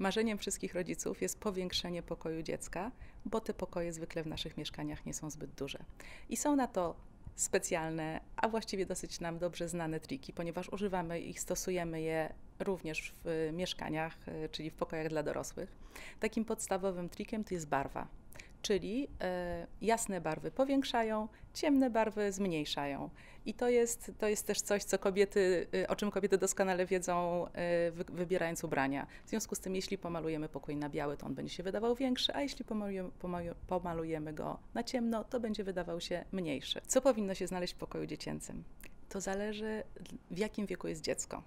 Marzeniem wszystkich rodziców jest powiększenie pokoju dziecka, bo te pokoje zwykle w naszych mieszkaniach nie są zbyt duże. I są na to specjalne, a właściwie dosyć nam dobrze znane triki, ponieważ używamy ich, stosujemy je również w mieszkaniach, y, czyli w pokojach dla dorosłych. Takim podstawowym trikiem to jest barwa czyli e, jasne barwy powiększają, ciemne barwy zmniejszają. I to jest, to jest też coś, co kobiety, e, o czym kobiety doskonale wiedzą, e, wybierając ubrania. W związku z tym, jeśli pomalujemy pokój na biały, to on będzie się wydawał większy, a jeśli pomalujemy, pomalujemy go na ciemno, to będzie wydawał się mniejszy. Co powinno się znaleźć w pokoju dziecięcym? To zależy, w jakim wieku jest dziecko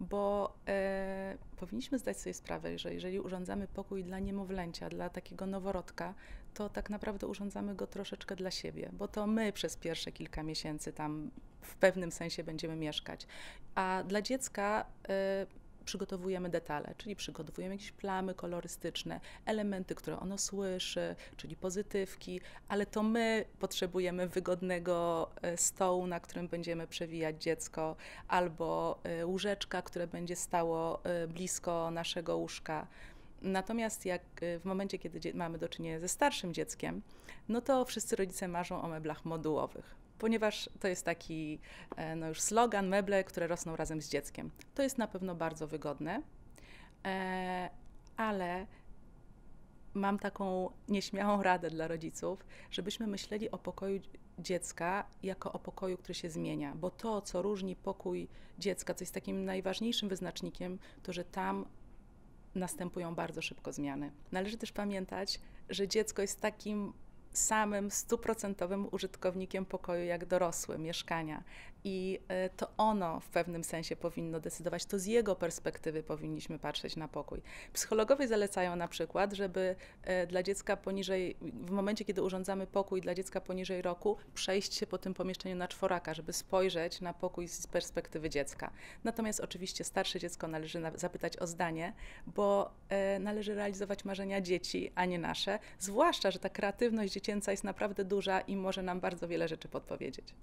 bo e, powinniśmy zdać sobie sprawę, że jeżeli urządzamy pokój dla niemowlęcia, dla takiego noworodka, to tak naprawdę urządzamy go troszeczkę dla siebie, bo to my przez pierwsze kilka miesięcy tam w pewnym sensie będziemy mieszkać. A dla dziecka e, przygotowujemy detale, czyli przygotowujemy jakieś plamy kolorystyczne, elementy, które ono słyszy, czyli pozytywki, ale to my potrzebujemy wygodnego e, stołu, na którym będziemy przewijać dziecko, albo e, łóżeczka, które będzie stało e, blisko naszego łóżka. Natomiast jak w momencie, kiedy mamy do czynienia ze starszym dzieckiem, no to wszyscy rodzice marzą o meblach modułowych ponieważ to jest taki e, no już slogan, meble, które rosną razem z dzieckiem. To jest na pewno bardzo wygodne, e, ale mam taką nieśmiałą radę dla rodziców, żebyśmy myśleli o pokoju dziecka jako o pokoju, który się zmienia, bo to, co różni pokój dziecka, co jest takim najważniejszym wyznacznikiem, to że tam następują bardzo szybko zmiany. Należy też pamiętać, że dziecko jest takim samym stuprocentowym użytkownikiem pokoju jak dorosły, mieszkania. I e, to ono w pewnym sensie powinno decydować, to z jego perspektywy powinniśmy patrzeć na pokój. Psychologowie zalecają na przykład, żeby e, dla dziecka poniżej, w momencie kiedy urządzamy pokój dla dziecka poniżej roku, przejść się po tym pomieszczeniu na czworaka, żeby spojrzeć na pokój z perspektywy dziecka. Natomiast oczywiście starsze dziecko należy zapytać o zdanie, bo e, należy realizować marzenia dzieci, a nie nasze, zwłaszcza, że ta kreatywność dziecięca jest naprawdę duża i może nam bardzo wiele rzeczy podpowiedzieć.